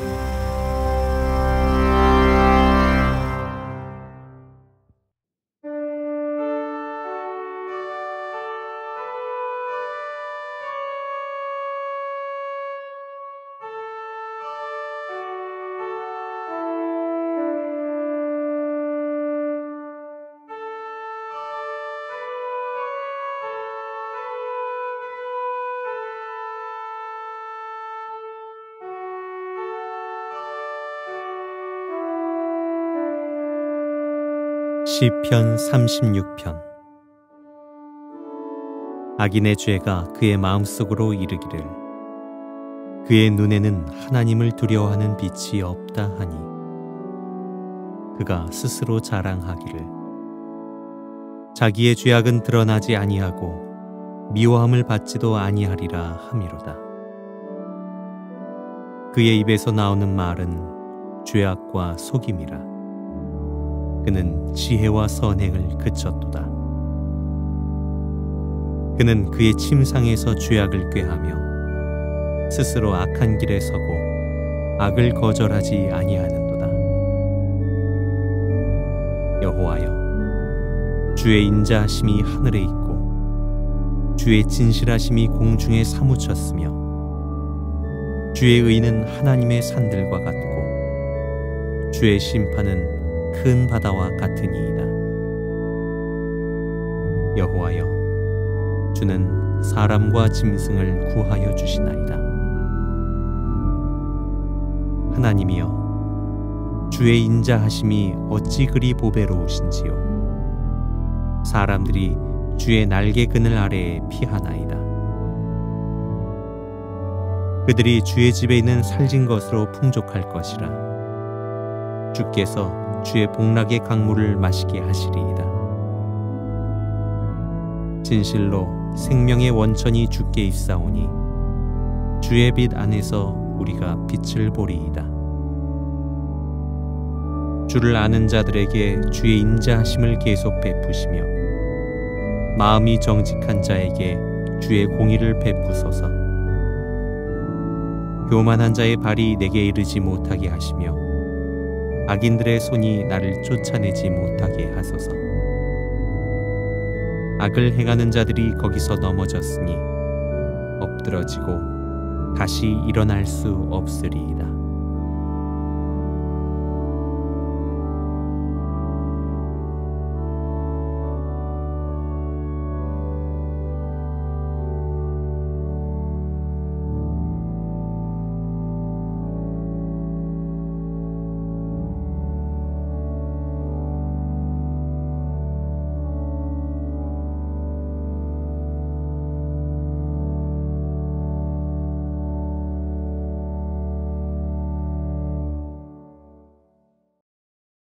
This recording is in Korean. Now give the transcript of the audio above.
Bye. 시편 36편. 악인의 죄가 그의 마음속으로 이르기를 그의 눈에는 하나님을 두려워하는 빛이 없다 하니 그가 스스로 자랑하기를. 자기의 죄악은 드러나지 아니하고 미워함을 받지도 아니하리라 함이로다. 그의 입에서 나오는 말은 죄악과 속임이라 그는 지혜와 선행을 그쳤도다. 그는 그의 침상에서 죄악을 꾀하며 스스로 악한 길에 서고 악을 거절하지 아니하는도다. 여호와여, 주의 인자하심이 하늘에 있고 주의 진실하심이 공중에 사무쳤으며 주의 의는 하나님의 산들과 같고 주의 심판은 큰 바다와 같으니이다. 여호와여, 주는 사람과 짐승을 구하여 주시나이다. 하나님이여, 주의 인자하심이 어찌 그리 보배로우신지요. 사람들이 주의 날개 그늘 아래에 피하나이다. 그들이 주의 집에 있는 살진 것으로 풍족할 것이라. 주께서 주의 복락의 강물을 마시게 하시리이다. 진실로 생명의 원천이 주께 있사오니 주의 빛 안에서 우리가 빛을 보리이다. 주를 아는 자들에게 주의 인자하심을 계속 베푸시며 마음이 정직한 자에게 주의 공의를 베푸소서. 교만한 자의 발이 내게 이르지 못하게 하시며 악인들의 손이 나를 쫓아내지 못하게 하소서. 악을 행하는 자들이 거기서 넘어졌으니 엎드러지고 다시 일어날 수 없으리이다.